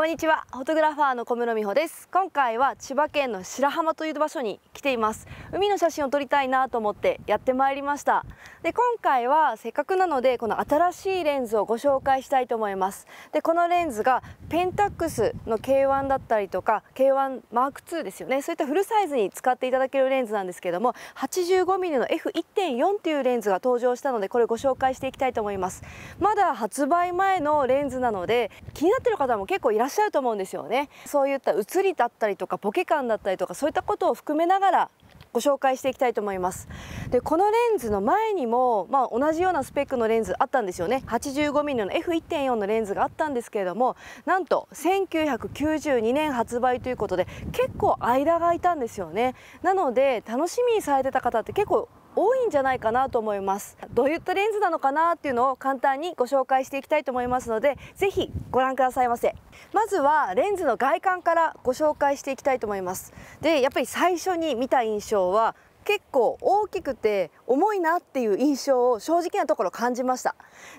こんにちは。フォトグラファーの小室美穂です。今回は千葉県の白浜という場所に来ています。海の写真を撮りたいなと思ってやってまいりました。で今回はせっかくなのでこの新しいレンズをご紹介したいと思います。でこのレンズがペンタックスの K1 だったりとか K1 マーク2ですよね。そういったフルサイズに使っていただけるレンズなんですけども 85mm の F1.4 というレンズが登場したのでこれご紹介していきたいと思います。まだ発売前のレンズなので気になってる方も結構いらっっしゃると思うんですよね。そういった写りだったりとかボケ感だったりとかそういったことを含めながらご紹介していきたいと思います。でこのレンズの前にも、まあ、同じようなスペックのレンズあったんですよね。85mm の F1.4 のレンズがあったんですけれどもなんと1992年発売ということで結構間が空いたんですよね。なので楽しみにされてた方って結構多いんじゃないかなと思います。どういったレンズなのかなっていうのを簡単にご紹介していきたいと思いますのでぜひご覧くださいませ。まずはレンズの外観からご紹介していきたいと思います。でやっぱり最初に見た印象は結構大きくて重いなっていう印象を正直なところ感じました。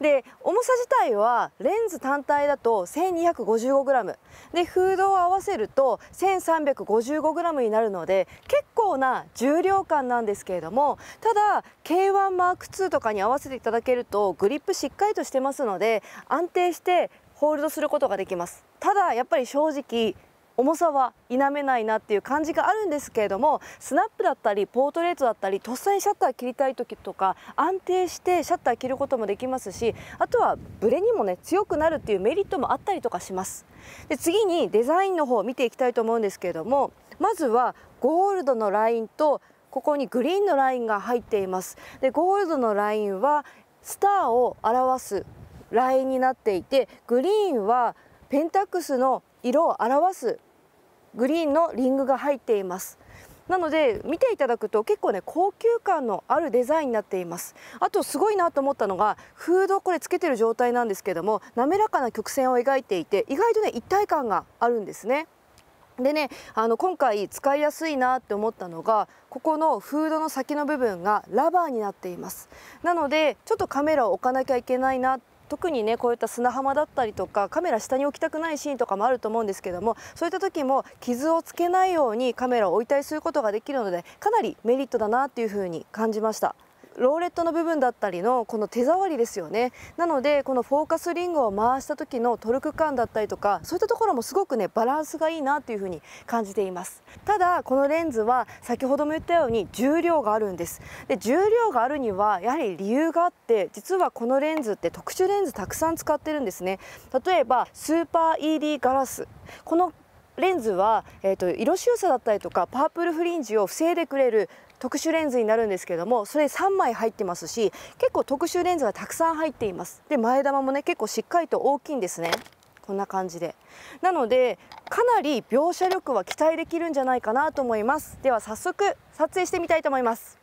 で重さ自体はレンズ単体だと 1255g でフードを合わせると 1355g になるので結構な重量感なんですけれどもただ K1M2 とかに合わせていただけるとグリップしっかりとしてますので安定してホールドすることができます。ただやっぱり正直重さは否めないなっていう感じがあるんですけれどもスナップだったりポートレートだったりとっさにシャッター切りたい時とか安定してシャッター切ることもできますしあとはブレにもね強くなるっていうメリットもあったりとかします。で次にデザインの方を見ていきたいと思うんですけれどもまずはゴールドのラインとここにグリーンのラインが入っています。でゴールドのラインはスターを表すラインになっていてグリーンはペンタックスの色を表すグリーンのリングが入っています。なので見ていただくと結構ね高級感のあるデザインになっています。あとすごいなと思ったのがフードこれつけてる状態なんですけども滑らかな曲線を描いていて意外とね一体感があるんですね。でねあの今回使いやすいなって思ったのがここのフードの先の部分がラバーになっています。なのでちょっとカメラを置かなきゃいけないな特にねこういった砂浜だったりとかカメラ下に置きたくないシーンとかもあると思うんですけどもそういった時も傷をつけないようにカメラを置いたりすることができるのでかなりメリットだなっていうふうに感じました。ローレットの部分だったりのこの手触りですよね。なのでこのフォーカスリングを回した時のトルク感だったりとかそういったところもすごくねバランスがいいなっていうふうに感じています。ただこのレンズは先ほども言ったように重量があるんです。で重量があるにはやはり理由があって実はこのレンズって特殊レンズたくさん使ってるんですね。例えばスーパー ED ガラス。このレンズは、えーと、色収差だったりとかパープルフリンジを防いでくれる特殊レンズになるんですけどもそれ3枚入ってますし結構特殊レンズがたくさん入っています。で前玉もね結構しっかりと大きいんですね。こんな感じで。なのでかなり描写力は期待できるんじゃないかなと思います。では早速撮影してみたいと思います。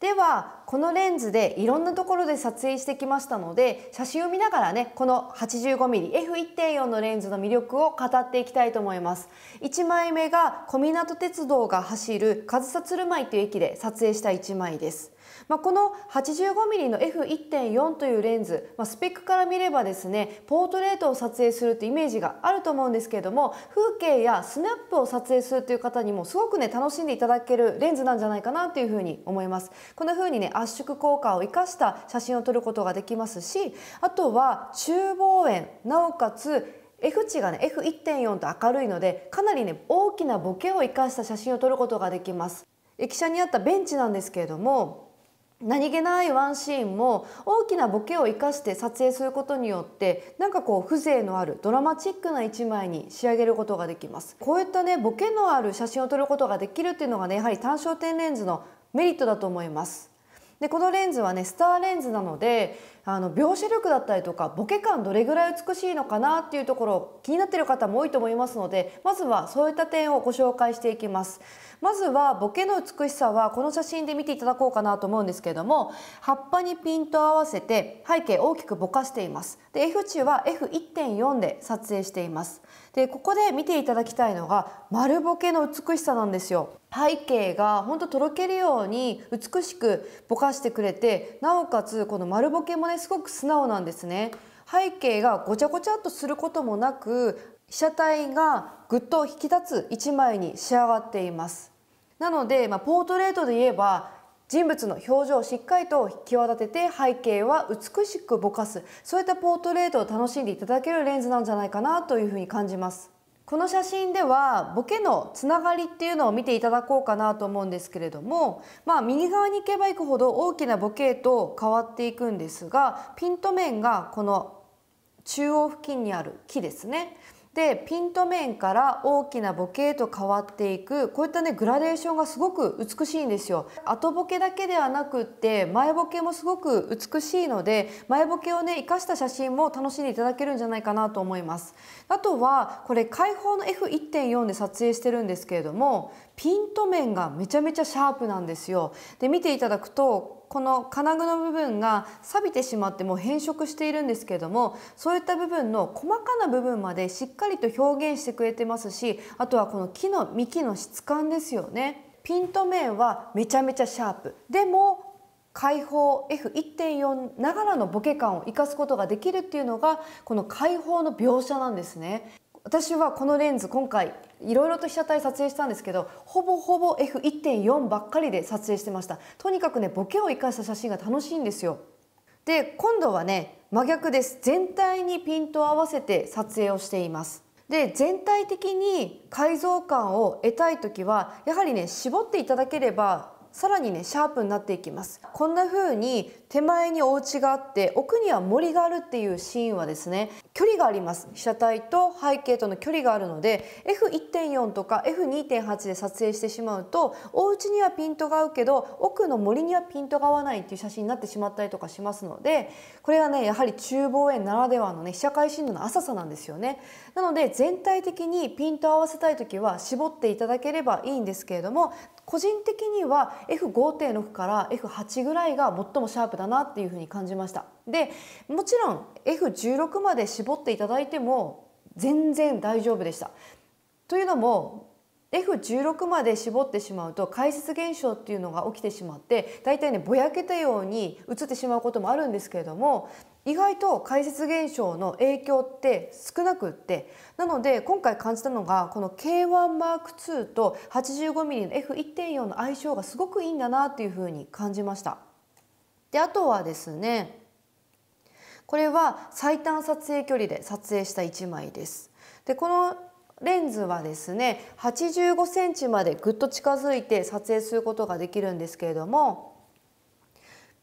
ではこのレンズでいろんなところで撮影してきましたので写真を見ながらねこの 85mmF1.4 のレンズの魅力を語っていきたいと思います。1枚目が小湊鉄道が走る上総鶴舞という駅で撮影した1枚です。まあ、この 85mm の F1.4 というレンズ、まあ、スペックから見ればですねポートレートを撮影するというイメージがあると思うんですけれども風景やスナップを撮影するという方にもすごくね楽しんでいただけるレンズなんじゃないかなというふうに思います。こんな風にね圧縮効果を生かした写真を撮ることができますしあとは中望遠なおかつ F 値がね F1.4 と明るいのでかなりね大きなボケを生かした写真を撮ることができます。駅舎にあったベンチなんですけれども何気ないワンシーンも大きなボケを生かして撮影することによってなんかこう風情のあるドラマチックな一枚に仕上げることができます。こういったねボケのある写真を撮ることができるっていうのがねやはり単焦点レンズのメリットだと思います。でこのレンズはねスターレンズなのであの描写力だったりとかボケ感どれぐらい美しいのかなっていうところ気になってる方も多いと思いますのでまずはそういった点をご紹介していきます。まずはボケの美しさはこの写真で見ていただこうかなと思うんですけれども葉っぱにピント合わせて背景大きくぼかしています。で F 値は F1.4 で撮影しています。でここで見ていただきたいのが丸ボケの美しさなんですよ。背景がほんととろけるように美しくぼかしてくれてなおかつこの丸ボケもねすごく素直なんですね。背景がごちゃごちゃっとすることもなく被写体がぐっと引き立つ一枚に仕上がっています。なので、まあ、ポートレートで言えば人物の表情をしっかりと際立てて背景は美しくぼかす。そういったポートレートを楽しんでいただけるレンズなんじゃないかなというふうに感じます。この写真ではボケのつながりっていうのを見ていただこうかなと思うんですけれどもまあ右側に行けば行くほど大きなボケへと変わっていくんですがピント面がこの中央付近にある木ですね。でピント面から大きなボケへと変わっていく。こういったねグラデーションがすごく美しいんですよ。後ボケだけではなくって前ボケもすごく美しいので前ボケをね生かした写真も楽しんでいただけるんじゃないかなと思います。あとはこれ開放の F1.4 で撮影してるんですけれどもピント面がめちゃめちゃシャープなんですよ。で見ていただくとこの金具の部分が錆びてしまってもう変色しているんですけれどもそういった部分の細かな部分までしっかりと表現してくれてますしあとはこの木の幹の質感ですよね。ピント面はめちゃめちゃシャープ。でも開放 F1.4 ながらのボケ感を生かすことができるっていうのがこの開放の描写なんですね。私はこのレンズ今回いろいろと被写体撮影したんですけどほぼほぼ F1.4 ばっかりで撮影してました。とにかくねボケを生かした写真が楽しいんですよ。で今度はね真逆です。全体にピントを合わせて撮影をしています。で全体的に解像感を得たい時はやはりね絞っていただければさらにねシャープになっていきます。こんな風に手前にお家があって奥には森があるっていうシーンはですね距離があります。被写体と背景との距離があるので F1.4 とか F2.8 で撮影してしまうとお家にはピントが合うけど奥の森にはピントが合わないっていう写真になってしまったりとかしますのでこれはねやはり中望遠ならではのね被写界深度の浅さなんですよね。なので全体的にピント合わせたい時は絞っていただければいいんですけれども個人的には F5.6 から F8 ぐらいが最もシャープだなっていうふうに感じました。でもちろん F16 まで絞っていただいても全然大丈夫でした。というのも F16 まで絞ってしまうと解説現象っていうのが起きてしまって大体ねぼやけたように映ってしまうこともあるんですけれども意外と解説現象の影響って少なくってなので今回感じたのがこの K1M2 と 85mm の F1.4 の相性がすごくいいんだなっていうふうに感じました。であとはですねこれは最短撮影距離で撮影した1枚です。でこのレンズはですね85センチまでぐっと近づいて撮影することができるんですけれども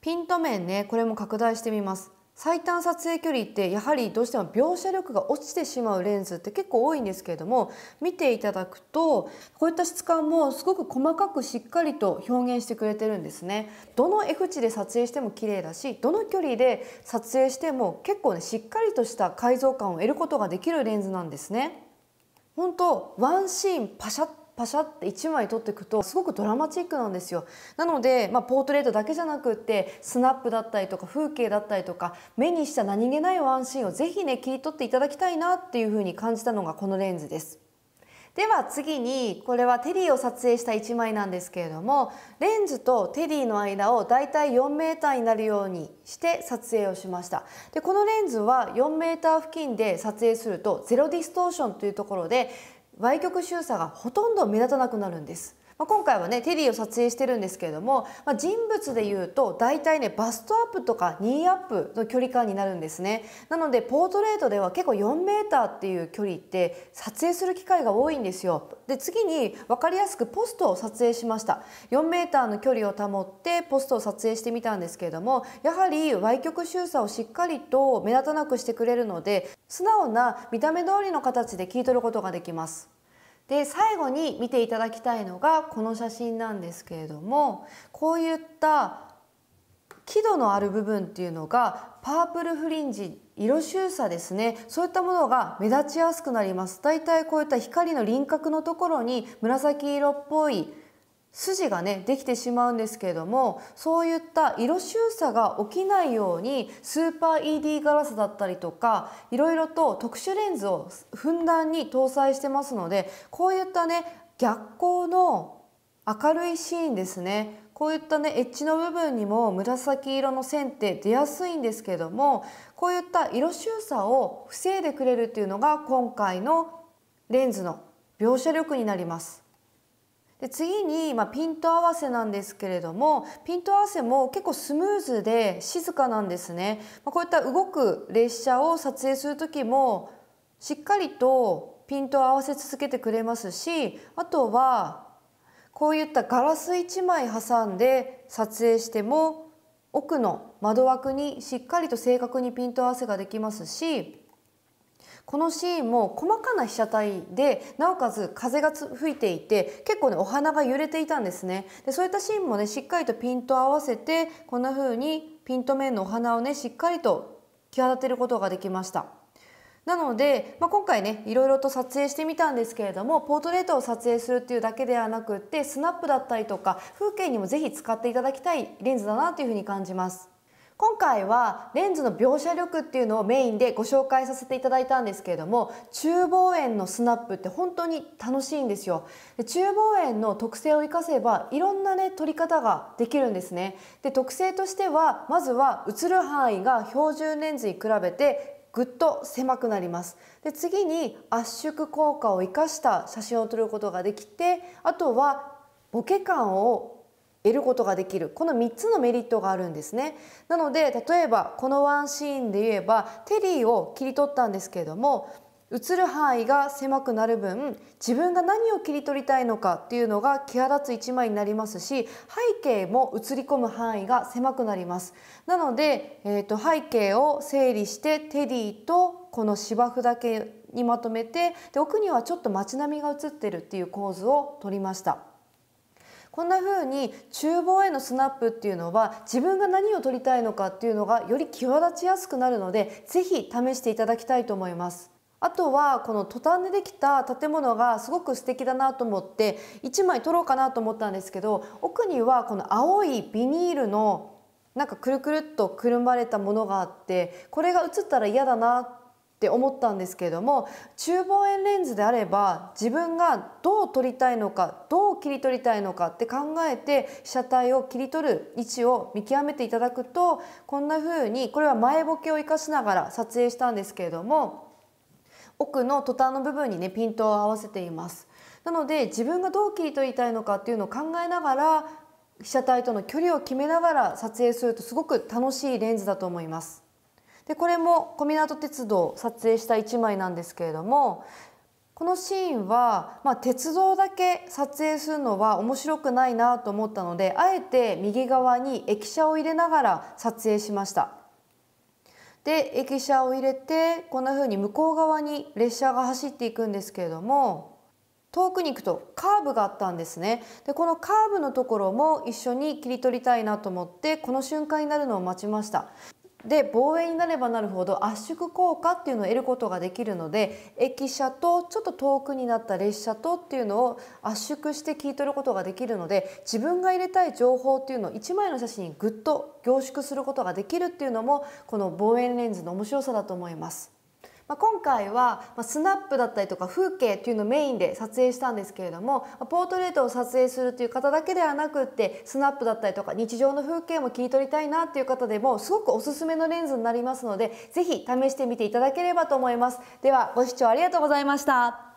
ピント面ねこれも拡大してみます最短撮影距離ってやはりどうしても描写力が落ちてしまうレンズって結構多いんですけれども見ていただくとこういった質感もすごく細かくしっかりと表現してくれてるんですね。どの F 値で撮影しても綺麗だしどの距離で撮影しても結構ねしっかりとした解像感を得ることができるレンズなんですね。本当ワンシーンパシャッパシャって1枚撮っていくとすごくドラマチックなんですよ。なので、まあ、ポートレートだけじゃなくってスナップだったりとか風景だったりとか目にした何気ないワンシーンをぜひね切り取っていただきたいなっていうふうに感じたのがこのレンズです。では次にこれはテディを撮影した1枚なんですけれどもレンズとテディの間をだいたい4メーターになるようにして撮影をしました。でこのレンズは4メーター付近で撮影すると zero distortion というところで歪曲収差がほとんど目立たなくなるんです。まあ、今回はねテディを撮影してるんですけれども、まあ、人物でいうと大体ねバストアップとかニーアップの距離感になるんですね。なのでポートレートでは結構4メーーっていう距離って撮影する機会が多いんですよ。で次に分かりやすくポストを撮影しました。4メーーの距離を保ってポストを撮影してみたんですけれどもやはり歪曲周差をしっかりと目立たなくしてくれるので素直な見た目通りの形で切り取ることができます。で最後に見ていただきたいのがこの写真なんですけれどもこういった輝度のある部分っていうのがパープルフリンジ色収差ですね。そういったものが目立ちやすくなります。だいたいこういった光の輪郭のところに紫色っぽい筋がねできてしまうんですけれどもそういった色収差が起きないようにスーパー ED ガラスだったりとかいろいろと特殊レンズをふんだんに搭載してますのでこういったね逆光の明るいシーンですねこういったねエッジの部分にも紫色の線って出やすいんですけどもこういった色収差を防いでくれるっていうのが今回のレンズの描写力になります。で次に、まあ、ピント合わせなんですけれどもピント合わせも結構スムーズで静かなんですね、まあ、こういった動く列車を撮影する時もしっかりとピントを合わせ続けてくれますしあとはこういったガラス1枚挟んで撮影しても奥の窓枠にしっかりと正確にピント合わせができますしこのシーンも細かな被写体でなおかつ風が吹いていて結構ねお花が揺れていたんですねでそういったシーンもねしっかりとピント合わせてこんな風にピント面のお花をねしっかりと際立てることができました。なので、まあ、今回ねいろいろと撮影してみたんですけれどもポートレートを撮影するっていうだけではなくってスナップだったりとか風景にもぜひ使っていただきたいレンズだなというふうに感じます。今回はレンズの描写力っていうのをメインでご紹介させていただいたんですけれども中望遠のスナップって本当に楽しいんですよ。で中望遠の特性を生かせばいろんなね撮り方ができるんですね。で特性としてはまずは映る範囲が標準レンズに比べてぐっと狭くなります。で次に圧縮効果を生かした写真を撮ることができてあとはボケ感を得ることができる。この3つのメリットがあるんですね。なので例えばこのワンシーンで言えばテリーを切り取ったんですけれども映る範囲が狭くなる分自分が何を切り取りたいのかっていうのが際立つ一枚になりますし背景も映り込む範囲が狭くなります。なので、えーと、背景を整理してテディとこの芝生だけにまとめてで奥にはちょっと街並みが映ってるっていう構図を取りました。こんな風に厨房へのスナップっていうのは自分が何を取りたいのかっていうのがより際立ちやすくなるので是非試していただきたいと思います。あとはこのトタンでできた建物がすごく素敵だなと思って1枚撮ろうかなと思ったんですけど奥にはこの青いビニールのなんかくるくるっとくるまれたものがあってこれが映ったら嫌だなって思ったんですけれども中望遠レンズであれば自分がどう撮りたいのかどう切り取りたいのかって考えて被写体を切り取る位置を見極めていただくとこんな風にこれは前ボケを生かしながら撮影したんですけれども奥のトタンの部分にねピントを合わせています。なので自分がどう切り取りたいのかっていうのを考えながら被写体との距離を決めながら撮影するとすごく楽しいレンズだと思います。でこれも小湊鉄道撮影した1枚なんですけれどもこのシーンは、まあ、鉄道だけ撮影するのは面白くないなと思ったのであえて右側に駅舎を入れながら撮影しました。で駅舎を入れてこんな風に向こう側に列車が走っていくんですけれども遠くに行くとカーブがあったんですねでこのカーブのところも一緒に切り取りたいなと思ってこの瞬間になるのを待ちましたで防衛になればなるほど圧縮効果っていうのを得ることができるので駅舎とちょっと遠くになった列車とっていうのを圧縮して聞い取ることができるので自分が入れたい情報っていうのを1枚の写真にぐっと凝縮することができるっていうのもこの望遠レンズの面白さだと思います。まあ、今回はスナップだったりとか風景っていうのをメインで撮影したんですけれどもポートレートを撮影するという方だけではなくってスナップだったりとか日常の風景も切り取りたいなっていう方でもすごくおすすめのレンズになりますので是非試してみていただければと思います。ではご視聴ありがとうございました。